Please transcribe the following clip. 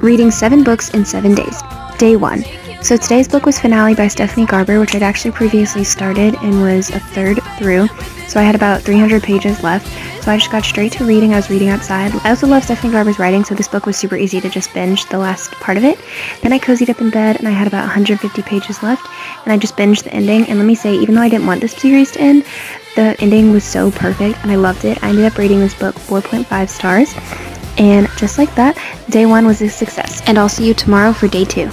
reading seven books in seven days. Day one. So today's book was Finale by Stephanie Garber, which I'd actually previously started and was a third through. So I had about 300 pages left. So I just got straight to reading. I was reading outside. I also love Stephanie Garber's writing, so this book was super easy to just binge the last part of it. Then I cozied up in bed and I had about 150 pages left, and I just binged the ending. And let me say, even though I didn't want this series to end, the ending was so perfect and I loved it. I ended up rating this book 4.5 stars. And just like that, day one was a success. And I'll see you tomorrow for day two.